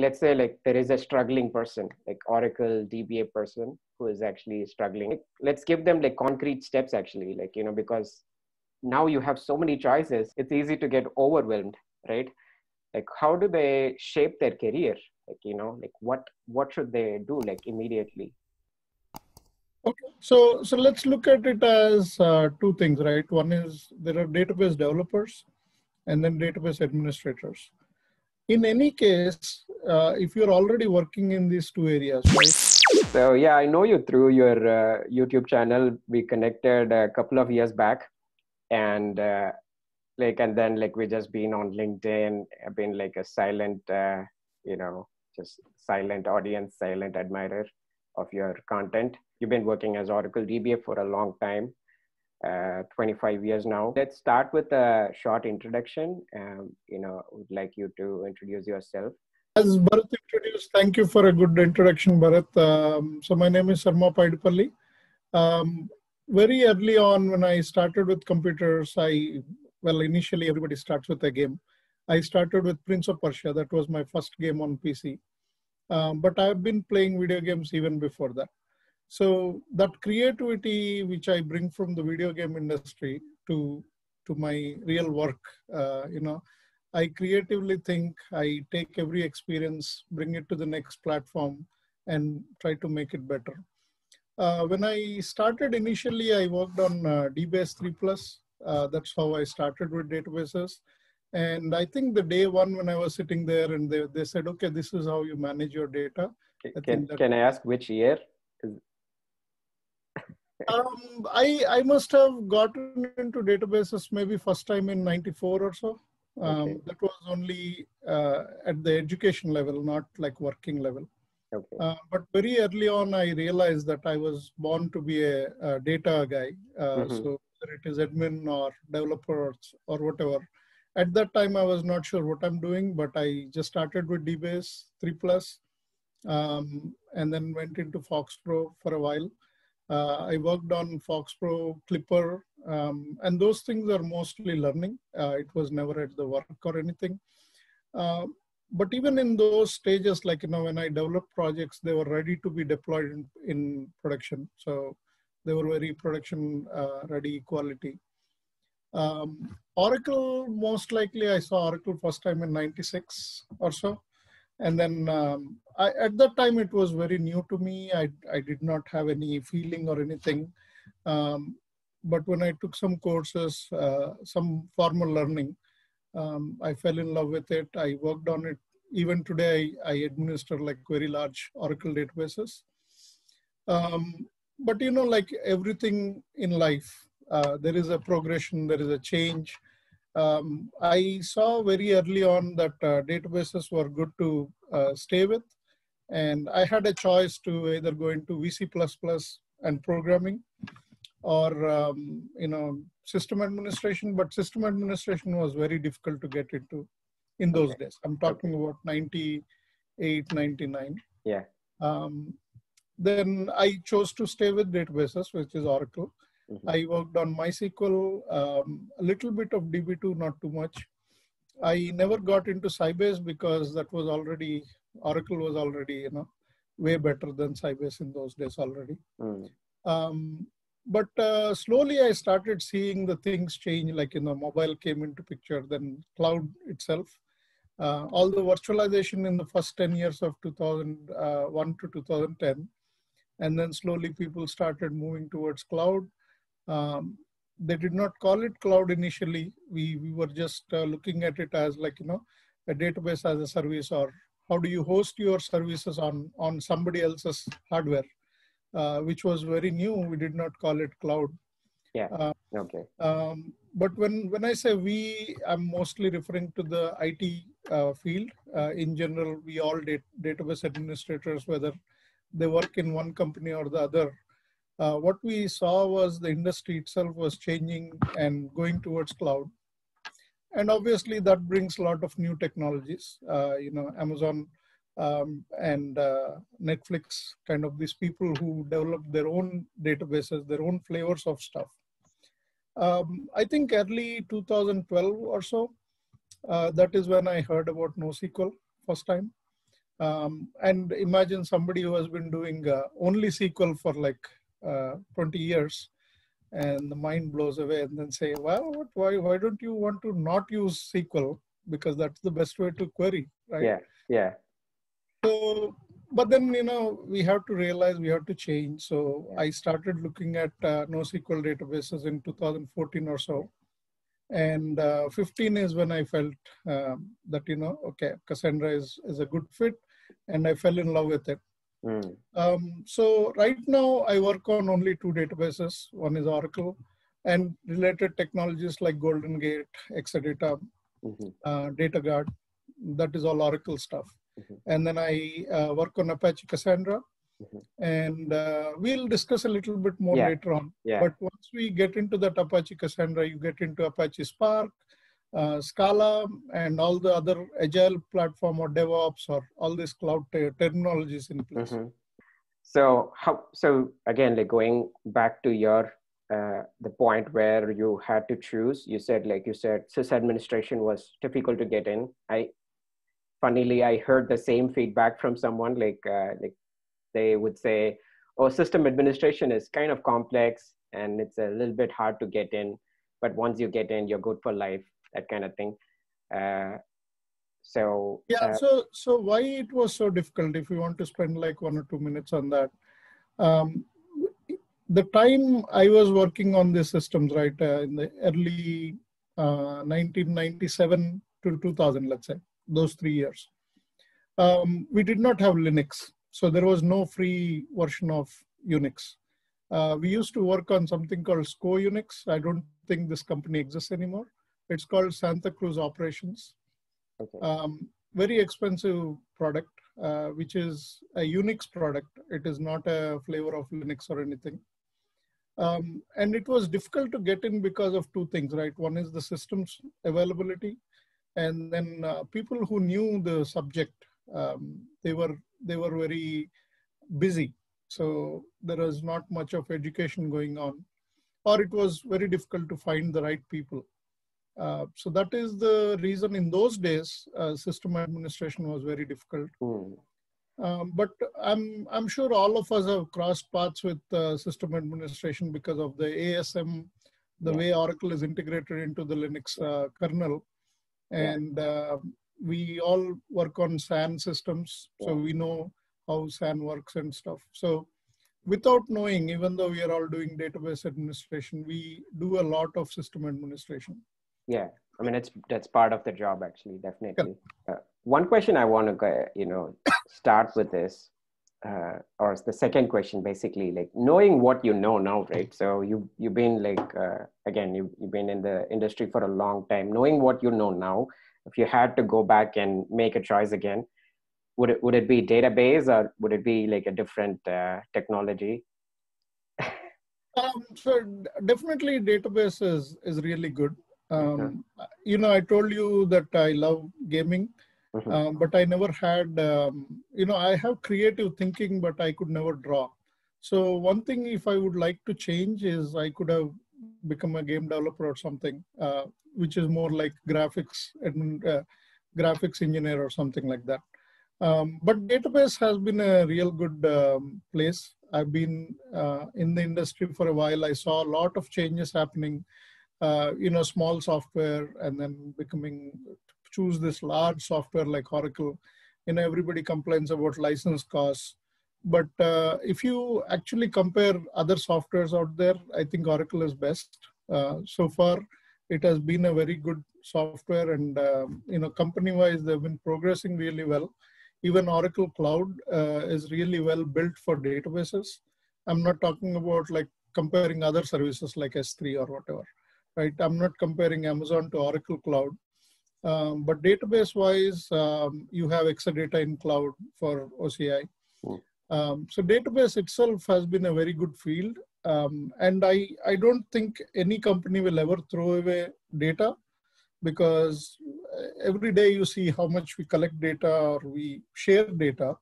let's say like there is a struggling person like oracle dba person who is actually struggling. Let's give them like concrete steps actually like you know because now you have so many choices it's easy to get overwhelmed right? Like how do they shape their career? Like you know like what what should they do like immediately? Okay so so let's look at it as uh, two things right? One is there are database developers and then database administrators. In any case uh, if you're already working in these two areas right? So yeah i know you through your uh, youtube channel. We connected a couple of years back. And uh, like and then like we just been on linkedin i've been like a silent uh, you know just silent audience silent admirer of your content. You've been working as oracle dba for a long time uh, 25 years now. Let's start with a short introduction um, you know would like you to introduce yourself as Bharath introduced, thank you for a good introduction, Bharath. Um, so my name is Sarma Pydipally. Um, very early on when I started with computers, I, well, initially everybody starts with a game. I started with Prince of Persia. That was my first game on PC. Um, but I've been playing video games even before that. So that creativity which I bring from the video game industry to to my real work, uh, you know, I creatively think I take every experience, bring it to the next platform, and try to make it better. Uh, when I started initially, I worked on uh, DBase 3 Plus. Uh, that's how I started with databases. And I think the day one when I was sitting there and they, they said, okay, this is how you manage your data. I can, can I ask which year? um, I, I must have gotten into databases maybe first time in 94 or so. Um, okay. That was only uh, at the education level, not like working level. Okay. Uh, but very early on, I realized that I was born to be a, a data guy. Uh, mm-hmm. So whether it is admin or developer or, or, whatever. At that time, I was not sure what I'm doing, but I just started with DBase 3 Plus, um, and then went into FoxPro for a while. Uh, I worked on FoxPro, Clipper, um, and those things are mostly learning. Uh, it was never at the work or anything. Uh, but even in those stages, like, you know, when I developed projects, they were ready to be deployed in, in production. So they were very production uh, ready quality. Um, Oracle, most likely I saw Oracle first time in 96 or so. And then um, I, at that time, it was very new to me. I, I did not have any feeling or anything. Um, but when I took some courses, uh, some formal learning, um, I fell in love with it. I worked on it. Even today, I, I administer like very large Oracle databases. Um, but you know, like everything in life, uh, there is a progression, there is a change. Um, I saw very early on that uh, databases were good to uh, stay with. And I had a choice to either go into VC++ and programming or um, you know system administration. But system administration was very difficult to get into in those okay. days. I'm talking about 98 99 yeah. Um, then i chose to stay with databases which is oracle mm-hmm. i worked on mysql um, a little bit of db2 not too much i never got into sybase because that was already oracle was already you know way better than sybase in those days already mm. um, but uh, slowly I started seeing the things change, like you know, mobile came into picture, then cloud itself. Uh, all the virtualization in the first 10 years of 2001 uh, to 2010, and then slowly people started moving towards cloud. Um, they did not call it cloud initially. We, we were just uh, looking at it as like, you know, a database as a service or how do you host your services on, on somebody else's hardware uh, which was very new. We did not call it cloud. Yeah. Uh, okay. Um, but when when I say we, I'm mostly referring to the IT uh, field. Uh, in general, we all dat- database administrators, whether they work in one company or the other. Uh, what we saw was the industry itself was changing and going towards cloud and obviously that brings a lot of new technologies uh, you know amazon um, and uh, Netflix, kind of these people who develop their own databases, their own flavors of stuff. Um, I think early 2012 or so, uh, that is when I heard about NoSQL first time. Um, and imagine somebody who has been doing uh, only SQL for like uh, 20 years and the mind blows away and then say, well, what, why, why don't you want to not use SQL? Because that's the best way to query, right? Yeah, yeah. So, but then, you know, we have to realize we have to change. So Yeah. I started looking at uh, NoSQL databases in 2014 or so. And uh, 15 is when I felt um, that, you know, okay, Cassandra is, is a good fit. And I fell in love with it. Mm. Um, so right now I work on only two databases. One is Oracle and related technologies like GoldenGate, Exadata, Mhm. uh, DataGuard. That is all Oracle stuff. Mhm. And then I uh, work on Apache Cassandra. Mhm. And uh, we'll discuss a little bit more Yeah. later on. Yeah. But once we get into that Apache Cassandra, you get into Apache Spark, uh, Scala, and all the other agile platform or DevOps or all these cloud ter- terminologies in place. Mhm. So how? So again, like going back to your uh, the point where you had to choose. You said, like you said, sys administration was difficult to get in. I, funnily, I heard the same feedback from someone. Like, uh, like they would say, "Oh, system administration is kind of complex and it's a little bit hard to get in, but once you get in, you're good for life." That kind of thing. Uh, so Yeah. uh, So, so why it was so difficult? If you want to spend like one or two minutes on that, um, the time I was working on these systems, right, uh, in the early uh, 1997 to 2000, let's say, those three years, um, we did not have Linux, so there was no free version of Unix. Uh, we used to work on something called SCO Unix. I don't think this company exists anymore. It's called Santa Cruz Operations okay. um, very expensive product, uh, which is a Unix product. It is not a flavor of Linux or anything. Um, and it was difficult to get in because of two things, right? One is the systems availability, and then uh, people who knew the subject, um, they were they were very busy. So there was not much of education going on, or it was very difficult to find the right people. Uh, so that is the reason in those days uh, system administration was very difficult. Hmm. Um, but I'm I'm sure all of us have crossed paths with uh, system administration because of the ASM, the Yeah. way Oracle is integrated into the Linux uh, kernel, and uh, we all work on SAN systems, so we know how SAN works and stuff. So without knowing, even though we are all doing database administration, we do a lot of system administration. Yeah i mean it's that's part of the job actually definitely. Uh, one question i want to you know start with this uh, or the second question basically like knowing what you know now right? So you you've been like uh, again you, you've been in the industry for a long time. Knowing what you know now if you had to go back and make a choice again would it would it be database or would it be like a different uh, technology? Um, so definitely database is, is really good. Um, You know, I told you that I love gaming, Mhm. um, but I never had, um, you know, I have creative thinking, but I could never draw. So one thing if I would like to change is I could have become a game developer or something, uh, which is more like graphics and uh, graphics engineer or something like that. Um, but database has been a real good um, place. I've been uh, in the industry for a while. I saw a lot of changes happening. Uh, you know, small software and then becoming choose this large software like Oracle. You know, everybody complains about license costs. But uh, if you actually compare other softwares out there, I think Oracle is best. Uh, so far, it has been a very good software, and um, you know, company-wise, they've been progressing really well. Even Oracle Cloud uh, is really well built for databases. I'm not talking about like comparing other services like S3 or whatever, right? I'm not comparing Amazon to Oracle Cloud. Um, but database-wise, um, you have Exadata in cloud for OCI. Mm. Um, so database itself has been a very good field. Um, and I, I don't think any company will ever throw away data because every day you see how much we collect data or we share data.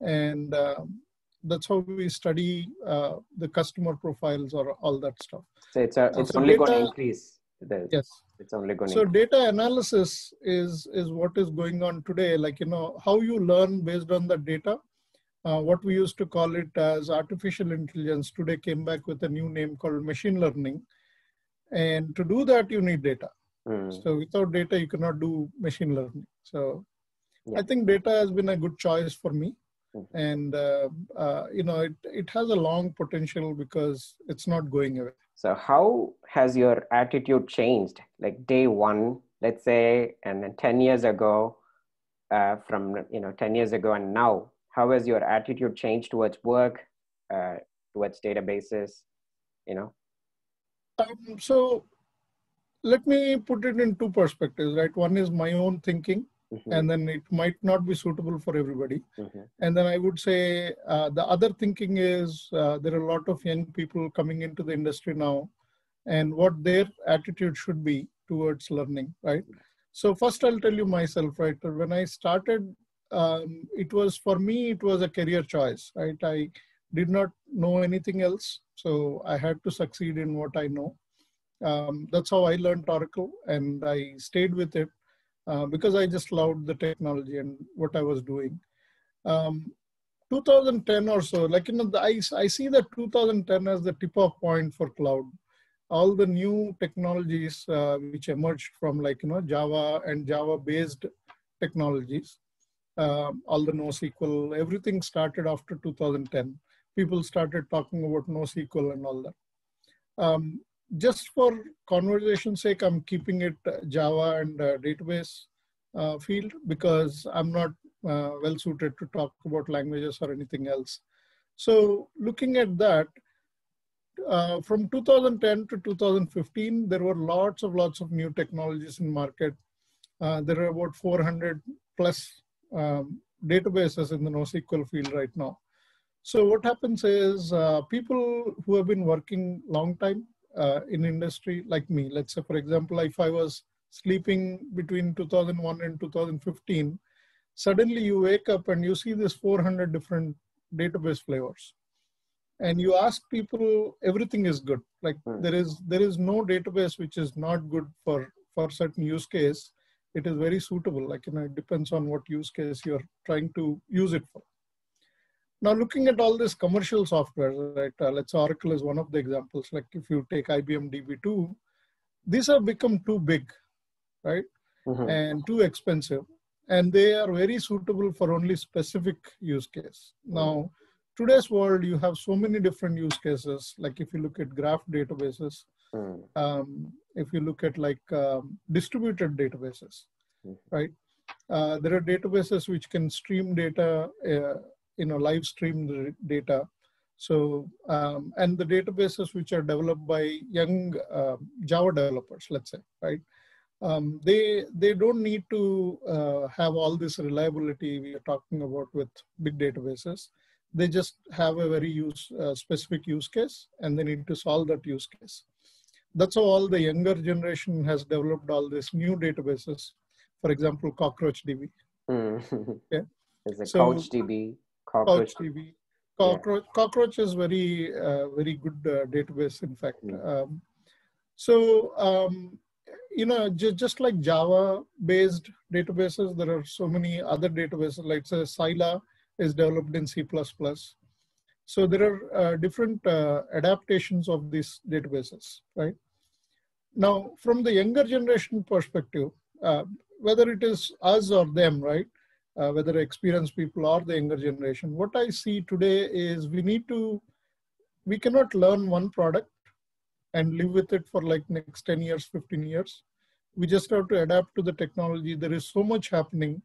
And um, that's how we study uh, the customer profiles or all that stuff. so it's a, So it's only going to increase the Yes. it's only going so data analysis is is what is going on today like you know how you learn based on the data uh, what we used to call it as artificial intelligence today came back with a new name called machine learning and to do that you need data Mm. so without data you cannot do machine learning so Yeah. i think data has been a good choice for me. And uh, uh, you know it, it has a long potential because it's not going away So how has your attitude changed? Like day one, let's say, and then 10 years ago, uh, from, you know, 10 years ago and now, how has your attitude changed towards work, uh, towards databases, you know? Um, so let me put it in two perspectives, right? One is my own thinking, Mhm, and then it might not be suitable for everybody. mhm, And then I would say uh, the other thinking is uh, there are a lot of young people coming into the industry now, and what their attitude should be towards learning, right? So first, I'll tell you myself, right? When I started, um, it was for me, it was a career choice, right? I did not know anything else, so I had to succeed in what I know. Um, that's how I learned Oracle, and I stayed with it uh, because I just loved the technology and what I was doing. Um, 2010 or so, like you know, the, I, I see that 2010 as the tip off point for cloud. All the new technologies uh, which emerged from like you know Java and Java based technologies, um, all the NoSQL, everything started after 2010. People started talking about NoSQL and all that. Um, just for conversation sake, I'm keeping it uh, Java and uh, database uh, field because I'm not well suited to talk about languages or anything else. So looking at that, uh, from 2010 to 2015, there were lots of lots of new technologies in market. Uh, there are about 400 plus um, databases in the NoSQL field right now. So what happens is uh, people who have been working long time uh, in industry like me, let's say for example, if I was sleeping between 2001 and 2015, suddenly you wake up and you see this 400 different database flavors. And you ask people everything is good. Like Hmm. there is there is no database which is not good for for certain use case. It is very suitable. Like you know it depends on what use case you're trying to use it for now looking at all this commercial software right uh, let's say oracle is one of the examples like if you take ibm db2 these have become too big right mhm, and too expensive and they are very suitable for only specific use case. Now today's world you have so many different use cases like if you look at graph databases mm, um, if you look at like um, distributed databases Mhm. right uh, there are databases which can stream data uh, you know live stream the data. So um, and the databases which are developed by young uh, java developers let's say right? Um, they they don't need to uh, have all this reliability we are talking about with big databases. They just have a very use uh, specific use case and they need to solve that use case. That's how all the younger generation has developed all these new databases. For example cockroach db mm. Yeah. It's a So- CouchDB, Cockroach. CouchDB. Cockroach, cockroach is very, uh, very good uh, database. In fact, Mm. um, so um, you know, ju- just like Java-based databases, there are so many other databases. Like say, Scylla is developed in C++. So there are uh, different uh, adaptations of these databases, right? Now, from the younger generation perspective, uh, whether it is us or them, right? Uh, whether experienced people or the younger generation. What I see today is we need to, we cannot learn one product and live with it for like next 10 years, 15 years. We just have to adapt to the technology. There is so much happening.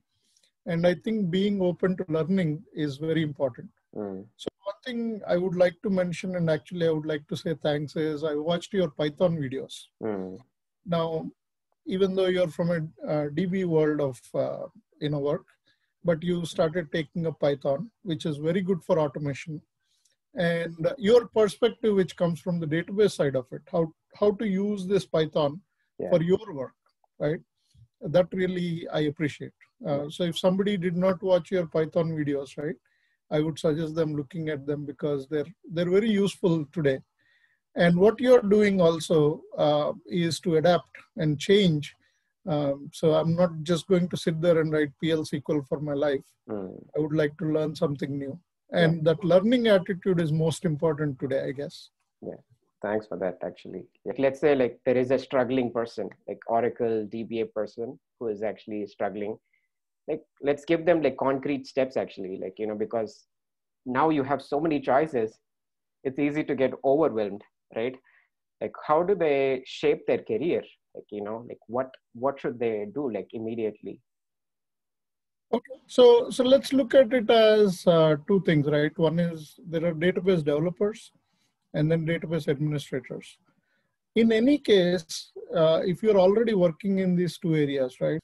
And I think being open to learning is very important. Mm, So one thing I would like to mention, and actually I would like to say thanks is I watched your Python videos. mm, Now, even though you're from a uh, DB world of uh, you know work, but you started taking up Python, which is very good for automation. And your perspective, which comes from the database side of it, how how to use this Python Yeah. for your work, right? That really I appreciate. Uh, so if somebody did not watch your Python videos, right, I would suggest them looking at them because they're they're very useful today. And what you're doing also uh, is to adapt and change. Um, so I'm not just going to sit there and write PL SQL for my life. Mm. I would like to learn something new. And yeah. that learning attitude is most important today, I guess. Yeah thanks for that actually like let's say like there is a struggling person like oracle dba person who is actually struggling like let's give them like concrete steps actually like you know because now you have so many choices it's easy to get overwhelmed right like how do they shape their career like you know like what what should they do like immediately okay so so let's look at it as uh, two things right one is there are database developers and then database administrators. In any case, uh, if you're already working in these two areas, right,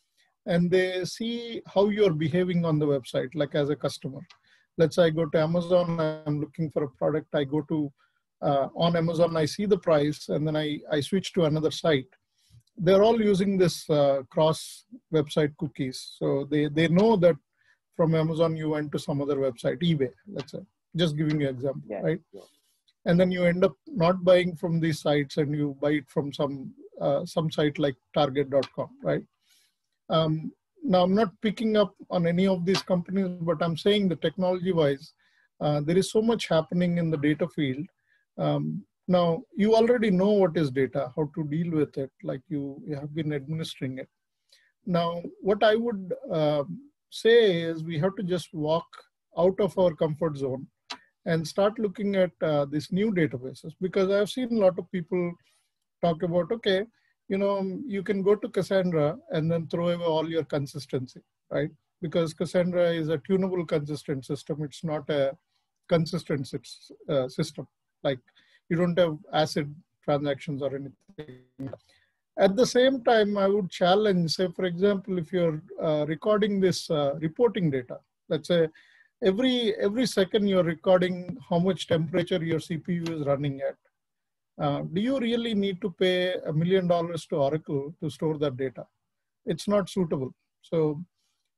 and they see how you're behaving on the website, like as a customer. Let's say I go to Amazon, I'm looking for a product, I go to uh, on Amazon, I see the price, and then I, I switch to another site. They're all using this uh, cross website cookies. So they, they know that from Amazon you went to some other website, eBay, let's say. Just giving you an example, yeah, right? Yeah and then you end up not buying from these sites and you buy it from some uh, some site like target.com right um, now i'm not picking up on any of these companies but i'm saying the technology wise uh, there is so much happening in the data field um, now you already know what is data how to deal with it like you, you have been administering it now what i would uh, say is we have to just walk out of our comfort zone and start looking at uh, these new databases because I've seen a lot of people talk about, okay, you know, you can go to Cassandra and then throw away all your consistency, right? Because Cassandra is a tunable consistent system. It's not a consistent uh, system. Like you don't have ACID transactions or anything. At the same time, I would challenge, say, for example, if you're uh, recording this uh, reporting data, let's say every every second you're recording how much temperature your CPU is running at. Uh, do you really need to pay a million dollars to Oracle to store that data? It's not suitable. So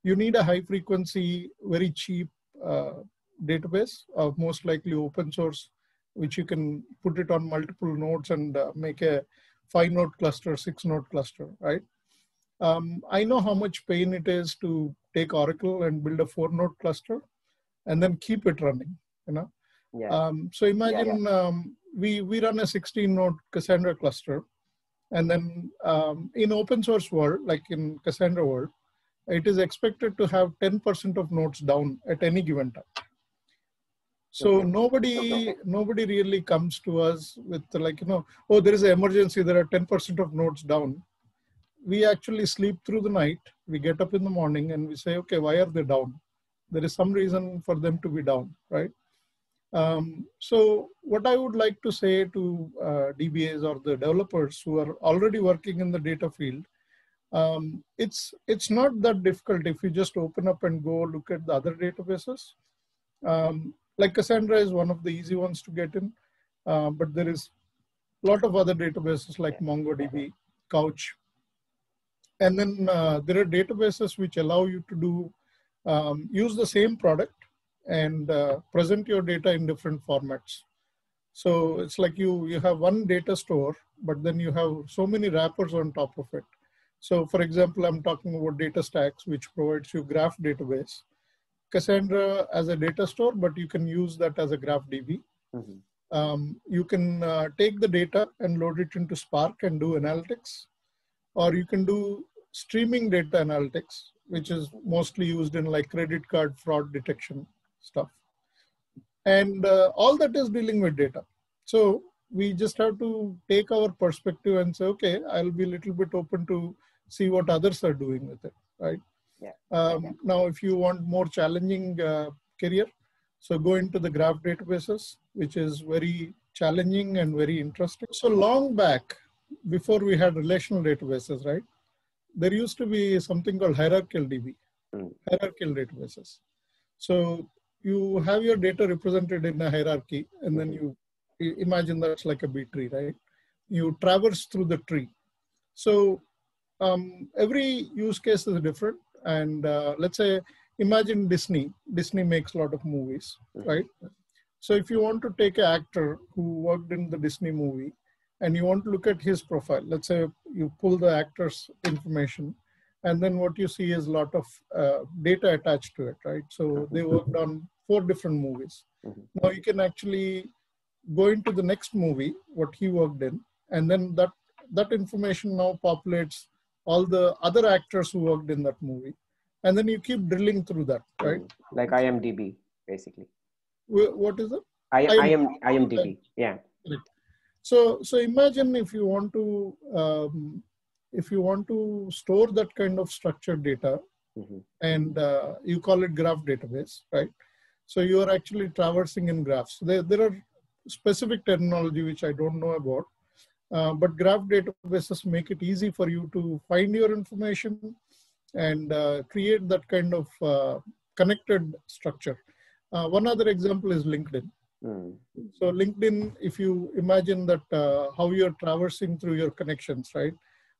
you need a high frequency, very cheap uh, database of most likely open source, which you can put it on multiple nodes and uh, make a five node cluster, six node cluster, right? Um, I know how much pain it is to take Oracle and build a four node cluster and then keep it running you know yeah. Um, so imagine yeah, yeah. Um, we we run a 16 node cassandra cluster and then um, in open source world like in cassandra world it is expected to have 10% of nodes down at any given time so nobody nobody really comes to us with like you know oh there is an emergency there are 10% of nodes down we actually sleep through the night we get up in the morning and we say okay why are they down there is some reason for them to be down, right? Um, so what I would like to say to uh, DBAs or the developers who are already working in the data field, um, it's it's not that difficult if you just open up and go look at the other databases. Um, like Cassandra is one of the easy ones to get in, uh, but there is a lot of other databases like MongoDB, Couch, and then uh, there are databases which allow you to do um, use the same product and uh, present your data in different formats. So it's like you, you have one data store, but then you have so many wrappers on top of it. So for example, I'm talking about DataStax, which provides you graph database. Cassandra as a data store, but you can use that as a graph DB. Mm-hmm. Um, you can uh, take the data and load it into Spark and do analytics, or you can do streaming data analytics, which is mostly used in like credit card fraud detection stuff. And uh, all that is dealing with data. So we just have to take our perspective and say, okay, I'll be a little bit open to see what others are doing with it, right? Yeah. Um, Now, if you want more challenging uh, career, so go into the graph databases, which is very challenging and very interesting. So long back, before we had relational databases, right? there used to be something called hierarchical DB, mm. hierarchical databases. So you have your data represented in a hierarchy, and then you imagine that's like a B tree, right? You traverse through the tree. So um, every use case is different. And uh, let's say, imagine Disney. Disney makes a lot of movies, mm. right? So if you want to take an actor who worked in the Disney movie and you want to look at his profile, let's say you pull the actor's information and then what you see is a lot of uh, data attached to it, right? So they worked on four different movies. Mhm. Now you can actually go into the next movie, what he worked in, and then that that information now populates all the other actors who worked in that movie, and then you keep drilling through that, right? Mm. Like IMDb, basically. What is it? I, IM- IM, IMDb. Yeah. So so imagine if you want to um, if you want to store that kind of structured data, Mhm. and uh, you call it graph database, right? So you are actually traversing in graphs. There, there are specific terminology which I don't know about, uh, but graph databases make it easy for you to find your information and uh, create that kind of uh, connected structure. Uh, one other example is LinkedIn. Mm. So LinkedIn, if you imagine that uh, how you're traversing through your connections, right?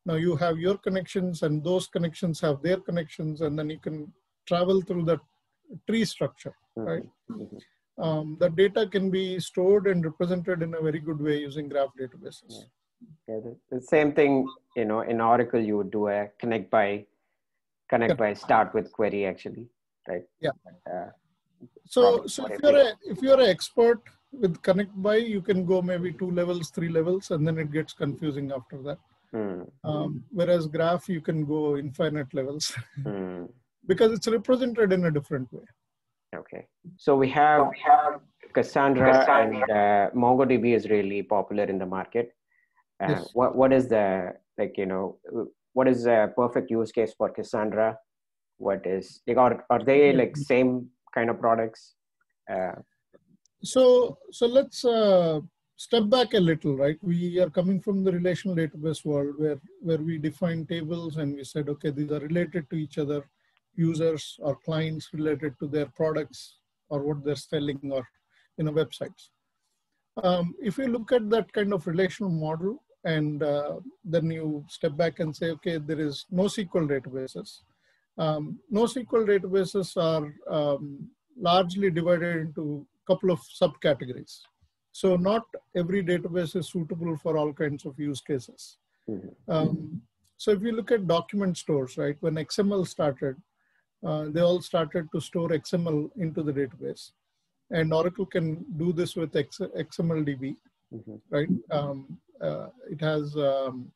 Now you have your connections and those connections have their connections and then you can travel through that tree structure, Mhm. right? Mhm. Um, the data can be stored and represented in a very good way using graph databases. Yeah, the, the same thing, you know, in Oracle, you would do a connect by, connect Yeah. by start with query actually, right? Yeah. Uh, So, so if you're a if you're an expert with connect by, you can go maybe two levels, three levels, and then it gets confusing after that. mm, Um, whereas graph, you can go infinite levels mm. because it's represented in a different way. Okay. So we have Cassandra and uh, MongoDB is really popular in the market. Uh, Yes. What what is the like you know what is a perfect use case for Cassandra? What is like are are they like same kind of products? Uh, So, so let's uh, step back a little, right? We are coming from the relational database world where, where we define tables and we said, okay, these are related to each other, users or clients related to their products or what they're selling or, you know, websites. Um, if you look at that kind of relational model and uh, then you step back and say, okay, there is NoSQL databases. Um, NoSQL databases are um, largely divided into a couple of subcategories. So not every database is suitable for all kinds of use cases. mhm. Um, so if you look at document stores, right, when XML started, uh, they all started to store XML into the database. And Oracle can do this with X, XMLDB, Mhm. right? Um, uh, it has, um,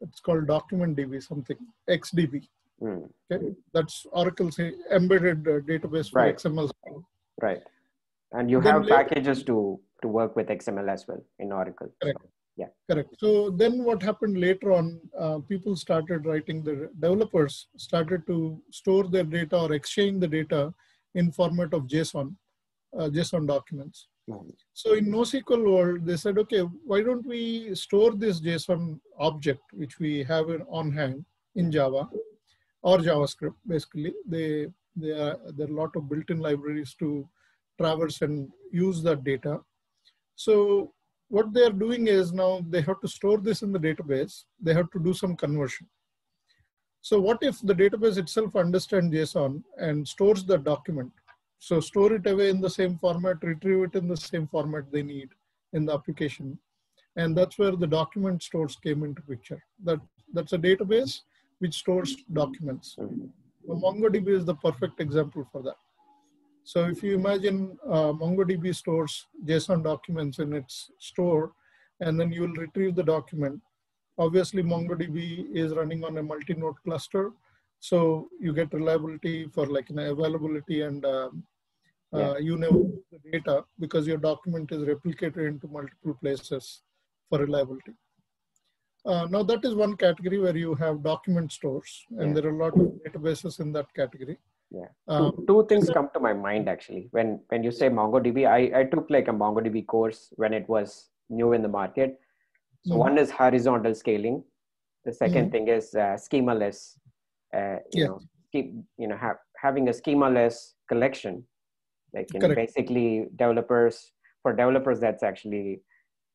it's called document DB, something, XDB. Mm, Okay, that's Oracle's embedded uh, database for Right. XML. right. And you Then have later- packages to to work with XML as well in Oracle. So, Correct. Correct. So then what happened later on, uh, people started writing, the developers started to store their data or exchange the data in format of JSON, uh, JSON documents. Mhm. So in NoSQL world, they said, okay, why don't we store this JSON object, which we have in, on hand in Java or JavaScript, basically. They, they are, there are a lot of built-in libraries to traverse and use that data. So what they're doing is now they have to store this in the database. They have to do some conversion. So what if the database itself understands JSON and stores the document? So store it away in the same format, retrieve it in the same format they need in the application. And that's where the document stores came into picture. That, that's a database which stores documents. Mhm. Well, MongoDB is the perfect example for that. So if you imagine uh, MongoDB stores JSON documents in its store, and then you will retrieve the document. Obviously, MongoDB is running on a multi-node cluster, so you get reliability for like an availability and um, Yeah. uh, you never lose the data because your document is replicated into multiple places for reliability. Uh, now that is one category where you have document stores, and Yeah. there are a lot of databases in that category. Yeah. Um, two, two things come to my mind actually when when you say MongoDB. I, I took like a MongoDB course when it was new in the market. So Mhm. one is horizontal scaling. The 2nd Mhm. thing is uh, schemaless. Uh, you Yeah. know, keep you know have, having a schemaless collection. Like you know, basically developers for developers that's actually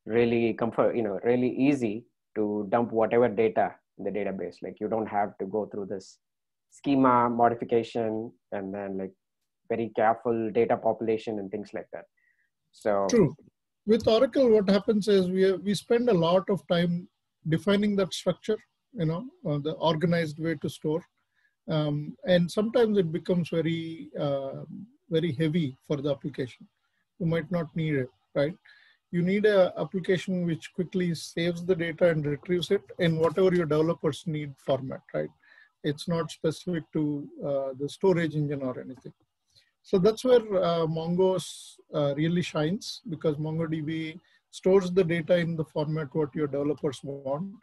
really comfort you know really easy to dump whatever data in the database. Like you don't have to go through this schema modification and then like very careful data population and things like that So true. With Oracle, what happens is we we spend a lot of time defining that structure. You know, uh, the organized way to store, um, and sometimes it becomes very uh, very heavy for the application. You might not need it, right? You need a application which quickly saves the data and retrieves it in whatever your developers need format, right? It's not specific to uh, the storage engine or anything. So that's where uh, Mongo's uh, really shines because MongoDB stores the data in the format what your developers want.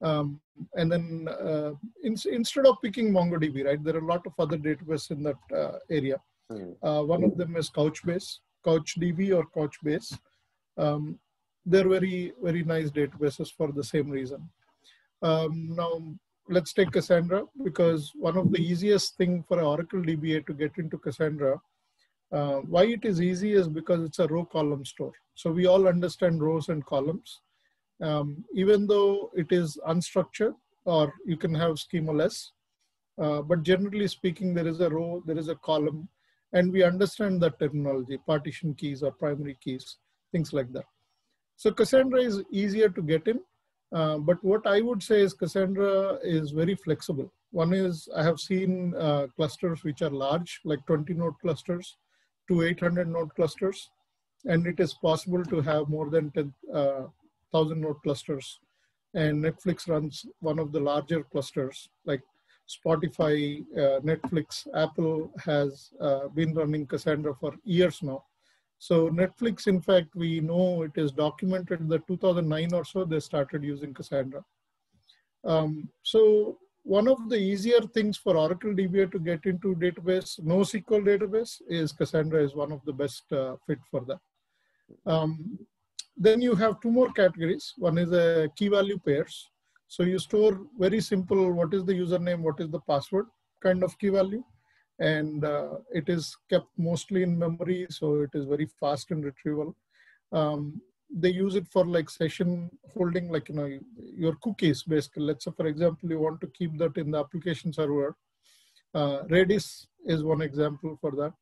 Um, and then uh, in, instead of picking MongoDB, right, there are a lot of other databases in that uh, area. Mm. one of them is Couchbase, CouchDB or Couchbase. Um, they're very, very nice databases for the same reason. Um, now, let's take Cassandra because one of the easiest thing for an Oracle DBA to get into Cassandra, uh, why it is easy is because it's a row column store. So we all understand rows and columns. Um, even though it is unstructured or you can have schemaless, uh, but generally speaking, there is a row, there is a column, and we understand that terminology, partition keys or primary keys, things like that. So Cassandra is easier to get in uh, but what I would say is Cassandra is very flexible. One is I have seen uh, clusters which are large, like 20 node clusters to 800 node clusters. And it is possible to have more than 10,000 uh, node clusters. And Netflix runs one of the larger clusters, like Spotify, uh, Netflix, Apple has uh, been running Cassandra for years now. So Netflix, in fact, we know it is documented that 2009 or so, they started using Cassandra. Um, so one of the easier things for Oracle DBA to get into database, NoSQL database, is Cassandra is one of the best uh, fit for that. Um, then you have two more categories. One is a key value pairs. So you store very simple, what is the username, what is the password kind of key value and uh, it is kept mostly in memory, so it is very fast in retrieval. Um, they use it for like session holding, like you know your cookies basically. Let's say, for example, you want to keep that in the application server. Uh, Redis is one example for that.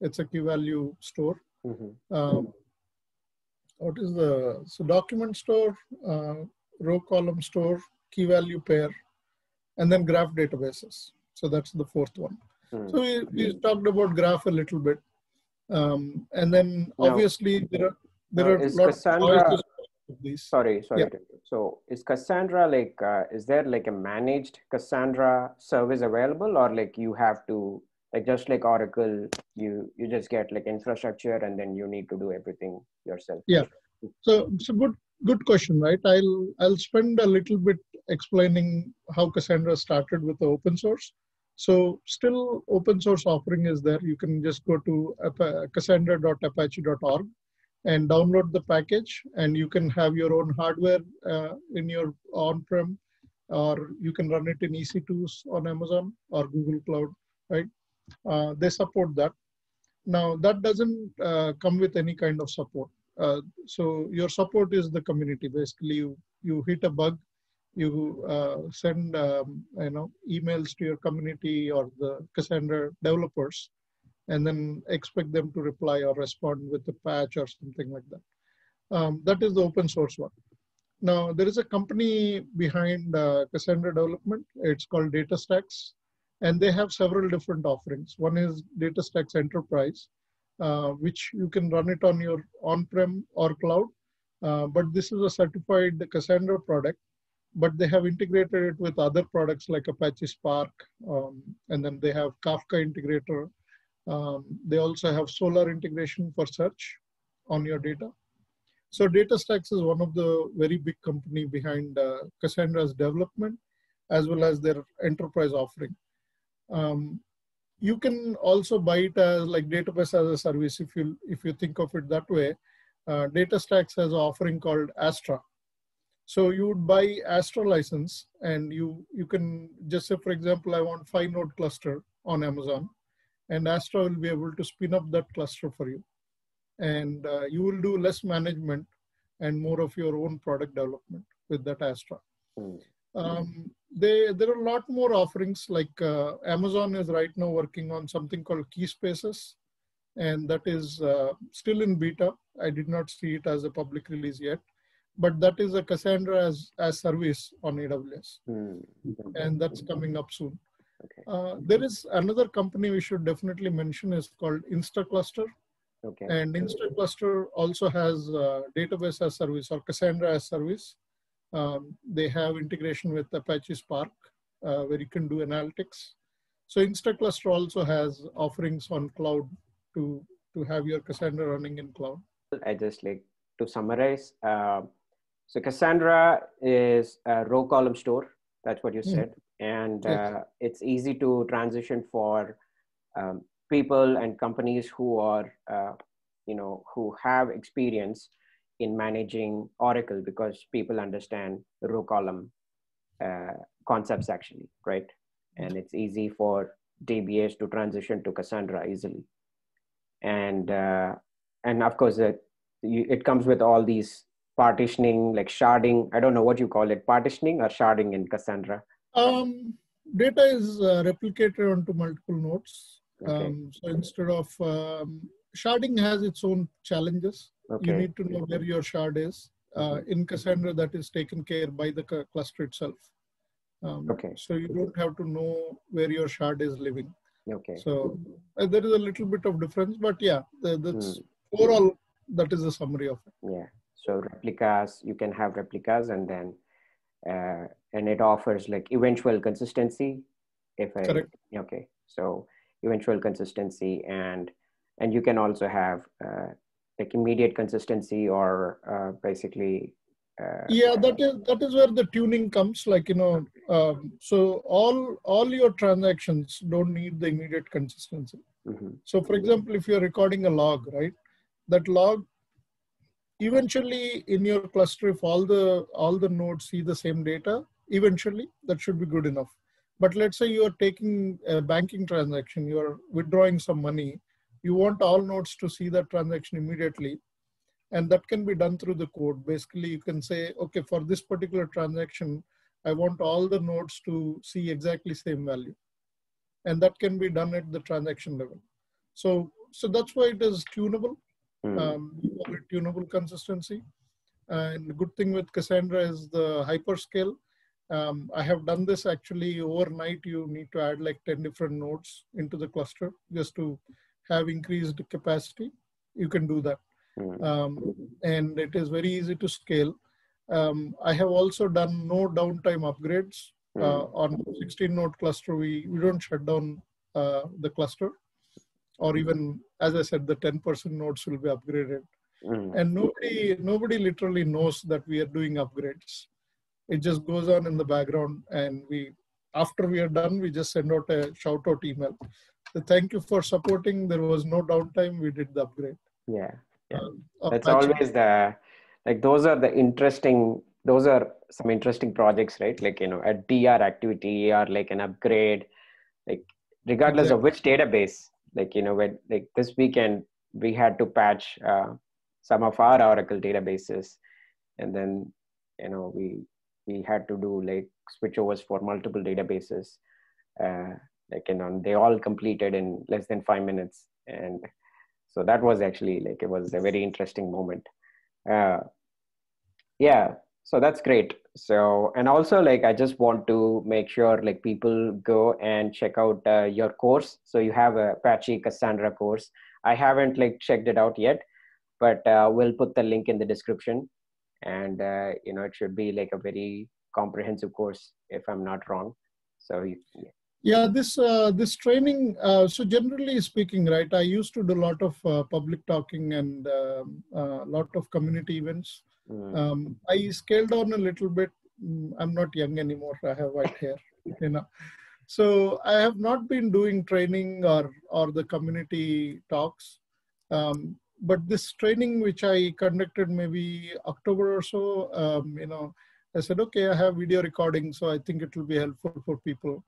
It's a key value store. Mm-hmm. Um, what is the so document store, uh, row column store, key value pair, and then graph databases. So that's the fourth one. Hmm. So we, we talked about graph a little bit, um, and then obviously there are there are lots Cassandra, of these. Sorry, sorry. Yeah. So is Cassandra like uh, is there like a managed Cassandra service available, or like you have to like just like Oracle, you you just get like infrastructure and then you need to do everything yourself? Yeah. So it's a good good question, right? I'll I'll spend a little bit explaining how Cassandra started with the open source so still open source offering is there. You can just go to cassandra.apache.org and download the package and you can have your own hardware uh, in your on-prem or you can run it in EC2s on Amazon or Google Cloud, right? Uh, they support that. Now that doesn't uh, come with any kind of support. Uh, so your support is the community. Basically, you, you hit a bug, you uh, send um, you know emails to your community or the Cassandra developers, and then expect them to reply or respond with a patch or something like that. Um, that is the open source one. Now there is a company behind uh, Cassandra development. It's called DataStax, and they have several different offerings. One is DataStax Enterprise, uh, which you can run it on your on-prem or cloud. Uh, but this is a certified Cassandra product but they have integrated it with other products like Apache Spark, um, and then they have Kafka integrator. Um, they also have Solr integration for search on your data. So DataStax is one of the very big company behind uh, Cassandra's development, as well as their enterprise offering. Um, you can also buy it as like database as a service if you if you think of it that way. Uh, DataStax has an offering called Astra, so you would buy Astra license and you, you can just say, for example, I want five node cluster on Amazon and Astra will be able to spin up that cluster for you. And uh, you will do less management and more of your own product development with that Astra. Mm. Um, they, there are a lot more offerings like uh, Amazon is right now working on something called Keyspaces. and that is uh, still in beta. I did not see it as a public release yet, but that is a Cassandra as, as service on AWS, Hmm. and that's coming up soon. Okay. Uh, there is another company we should definitely mention is called Instaclustr, Okay. and Instaclustr also has uh, database as service or Cassandra as a service. Um, they have integration with Apache Spark, uh, where you can do analytics. So Instaclustr also has offerings on cloud to to have your Cassandra running in cloud. I just like to summarize. Uh, so Cassandra is a row column store. That's what you Mm. said, and Yes. uh, it's easy to transition for um, people and companies who are, uh, you know, who have experience in managing Oracle because people understand the row column uh, concepts actually, right? And it's easy for DBAs to transition to Cassandra easily. And uh, and of course, it, it comes with all these partitioning, like sharding. I don't know what you call it, partitioning or sharding in Cassandra. Um, data is uh, replicated onto multiple nodes. Okay. Um, so instead of um, sharding has its own challenges. okay. You need to know where your shard is. Uh, in Cassandra, that is taken care by the cluster itself. Um, Okay. So you don't have to know where your shard is living. Okay. So uh, there is a little bit of difference, but yeah, the, that's Hmm. overall that is a summary of it. Yeah. So replicas, you can have replicas, and then uh, and it offers like eventual consistency. If I Correct. okay, so eventual consistency, and and you can also have uh, like immediate consistency or uh, basically. Uh, Yeah, that is that is where the tuning comes. Like you know, um, so all all your transactions don't need the immediate consistency. mhm, So, for example, if you're recording a log, right, that log eventually in your cluster, if all the all the nodes see the same data, eventually that should be good enough. But let's say you are taking a banking transaction, you are withdrawing some money, you want all nodes to see that transaction immediately. And that can be done through the code. Basically, you can say, okay, for this particular transaction, I want all the nodes to see exactly same value. And that can be done at the transaction level. So, so that's why it is tunable. Mm, Um, we tunable consistency. And the good thing with Cassandra is the hyperscale. Um, I have done this actually overnight. You need to add like 10 different nodes into the cluster just to have increased capacity. You can do that. mm, Um, and it is very easy to scale. Um, I have also done no downtime upgrades. Uh, mm, on 16 node cluster, we, we don't shut down uh, the cluster or even, as I said, the 10% nodes will be upgraded. mm. And nobody, nobody literally knows that we are doing upgrades. It just goes on in the background and we, after we are done, we just send out a shout out email. So thank you for supporting. There was no downtime. We did the upgrade. yeah. Yeah. Um, that's always the like those are the interesting those are some interesting projects right like you know a dr activity or like an upgrade like regardless of which database like you know when like this weekend we had to patch uh, some of our oracle databases. And then you know we we had to do like switchovers for multiple databases. Uh, like you know they all completed in less than five minutes. And so that was actually like it was a very interesting moment. Uh, yeah so that's great. So and also like i just want to make sure like people go and check out uh, your course. So you have a apache cassandra course. I haven't like checked it out yet but uh, we'll put the link in the description. And uh, you know it should be like a very comprehensive course if i'm not wrong. So you, Yeah, this uh, this training. Uh, so generally speaking, right, I used to do a lot of uh, public talking and a lot of community events. Mm, Um, I scaled down a little bit. Mm, I'm not young anymore. I have white hair, you know. So I have not been doing training or or the community talks. Um, but this training, which I conducted maybe October or so, um, you know, I said, okay, I have video recording, so I think it will be helpful for people.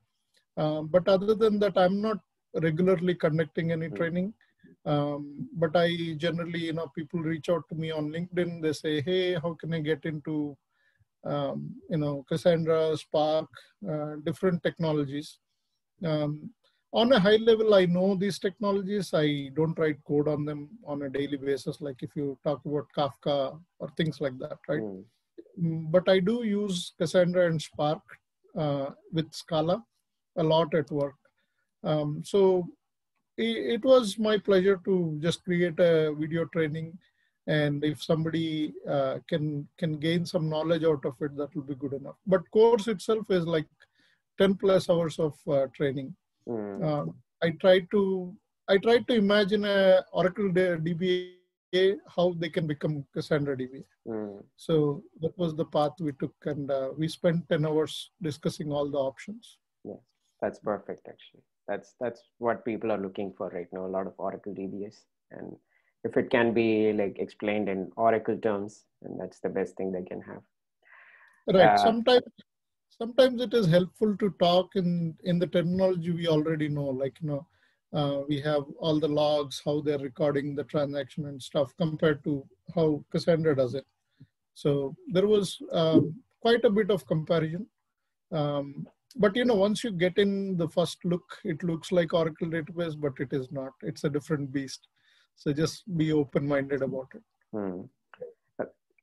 Um, but other than that, I'm not regularly conducting any Mm. training. Um, but I generally, you know, people reach out to me on LinkedIn. They say, "Hey, how can I get into, um, you know, Cassandra, Spark, uh, different technologies?" Um, on a high level, I know these technologies. I don't write code on them on a daily basis, like if you talk about Kafka or things like that, right? Mm. But I do use Cassandra and Spark uh, with Scala a lot at work. Um, so it, it, was my pleasure to just create a video training. And if somebody uh, can can gain some knowledge out of it, that will be good enough. But course itself is like 10 plus hours of uh, training. Mm. Uh, I tried to I tried to imagine a Oracle DBA how they can become Cassandra DBA. Mm. So that was the path we took, and uh, we spent 10 hours discussing all the options. Yes, that's perfect. Actually, that's that's what people are looking for right now. A lot of Oracle DBAs, and if it can be like explained in Oracle terms, and that's the best thing they can have. Right. Uh, sometimes sometimes it is helpful to talk in in the terminology we already know like you know uh, we have all the logs how they're recording the transaction and stuff compared to how cassandra does it so there was um, quite a bit of comparison um, but you know once you get in the first look it looks like oracle database but it is not. It's a different beast. So just be open minded about it. Hmm.